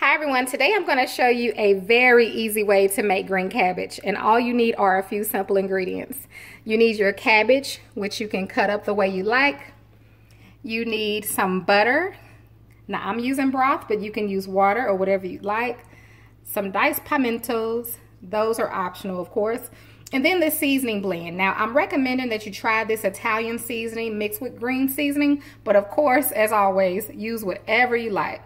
Hi everyone, today I'm going to show you a very easy way to make green cabbage and all you need are a few simple ingredients. You need your cabbage, which you can cut up the way you like. You need some butter. Now I'm using broth, but you can use water or whatever you like. Some diced pimentos, those are optional of course. And then the seasoning blend. Now I'm recommending that you try this Italian seasoning mixed with green seasoning, but of course, as always, use whatever you like.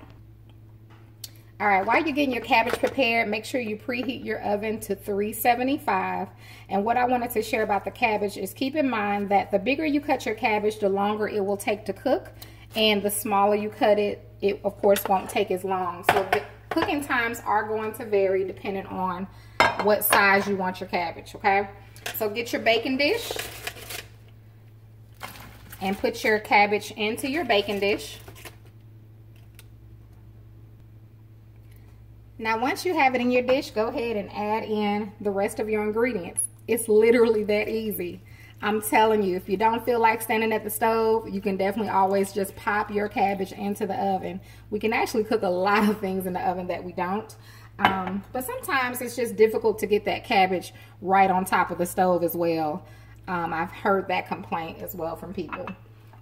All right, while you're getting your cabbage prepared, make sure you preheat your oven to 375. And what I wanted to share about the cabbage is keep in mind that the bigger you cut your cabbage, the longer it will take to cook. And the smaller you cut it, it of course won't take as long. So the cooking times are going to vary depending on what size you want your cabbage, okay? So get your baking dish and put your cabbage into your baking dish. Now, once you have it in your dish, go ahead and add in the rest of your ingredients. It's literally that easy. I'm telling you, if you don't feel like standing at the stove, you can definitely always just pop your cabbage into the oven. We can actually cook a lot of things in the oven that we don't. Um, but sometimes it's just difficult to get that cabbage right on top of the stove as well. Um, I've heard that complaint as well from people.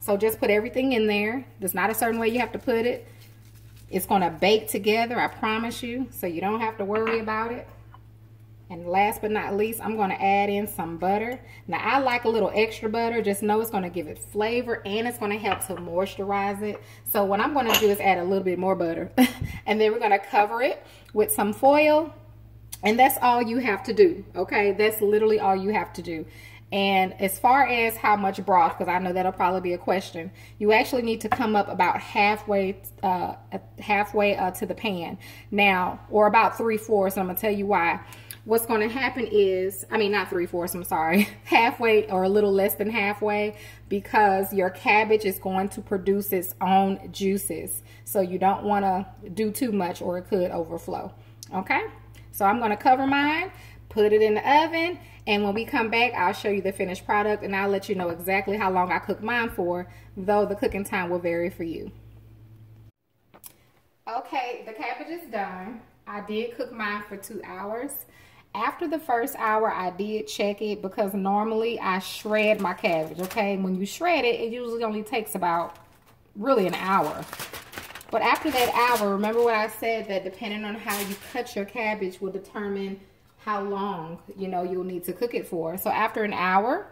So just put everything in there. There's not a certain way you have to put it. It's going to bake together, I promise you, so you don't have to worry about it. And last but not least, I'm going to add in some butter. Now, I like a little extra butter. Just know it's going to give it flavor and it's going to help to moisturize it. So what I'm going to do is add a little bit more butter. and then we're going to cover it with some foil. And that's all you have to do, okay? That's literally all you have to do. And as far as how much broth, because I know that'll probably be a question, you actually need to come up about halfway, uh, halfway uh, to the pan. Now, or about three fourths. I'm gonna tell you why. What's going to happen is, I mean, not three fourths. I'm sorry, halfway or a little less than halfway, because your cabbage is going to produce its own juices. So you don't want to do too much, or it could overflow. Okay. So I'm going to cover mine put it in the oven, and when we come back, I'll show you the finished product, and I'll let you know exactly how long I cook mine for, though the cooking time will vary for you. Okay, the cabbage is done. I did cook mine for two hours. After the first hour, I did check it because normally I shred my cabbage, okay? When you shred it, it usually only takes about really an hour. But after that hour, remember what I said that depending on how you cut your cabbage will determine how long, you know, you'll need to cook it for. So after an hour,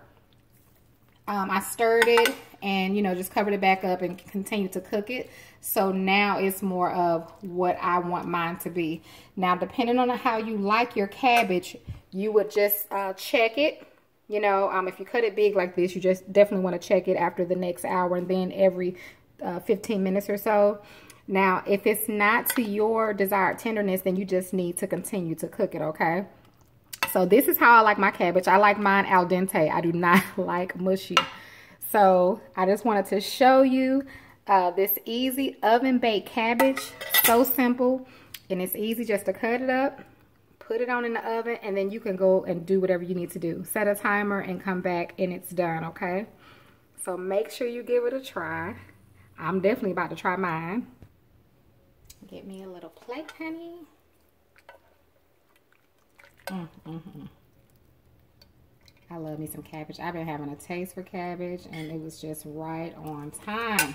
um, I stirred it and, you know, just covered it back up and continued to cook it. So now it's more of what I want mine to be. Now, depending on how you like your cabbage, you would just uh, check it. You know, um, if you cut it big like this, you just definitely want to check it after the next hour and then every uh, 15 minutes or so. Now, if it's not to your desired tenderness, then you just need to continue to cook it, okay? So this is how I like my cabbage. I like mine al dente. I do not like mushy. So I just wanted to show you uh, this easy oven baked cabbage. So simple. And it's easy just to cut it up, put it on in the oven, and then you can go and do whatever you need to do. Set a timer and come back and it's done, okay? So make sure you give it a try. I'm definitely about to try mine. Get me a little plate, honey. Mm, mm, mm. I love me some cabbage. I've been having a taste for cabbage and it was just right on time.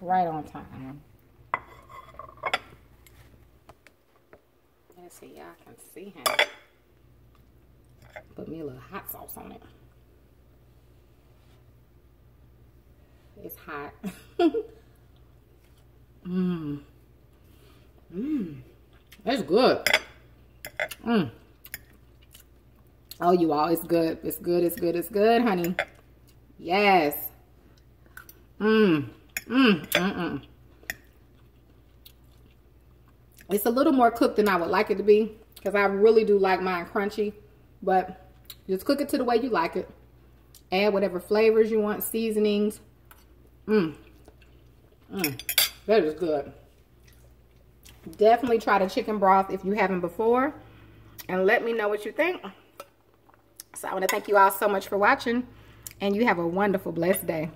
Right on time. Let's see, y'all can see him. Put me a little hot sauce on it. It's hot. Mmm. Mmm. That's good. Mm. Oh, you all, it's good. It's good, it's good, it's good, honey. Yes. Mmm. Mmm. Mm-mm. It's a little more cooked than I would like it to be because I really do like mine crunchy. But just cook it to the way you like it. Add whatever flavors you want, seasonings. Mmm. Mmm. That is good. Definitely try the chicken broth if you haven't before. And let me know what you think. So I want to thank you all so much for watching. And you have a wonderful, blessed day.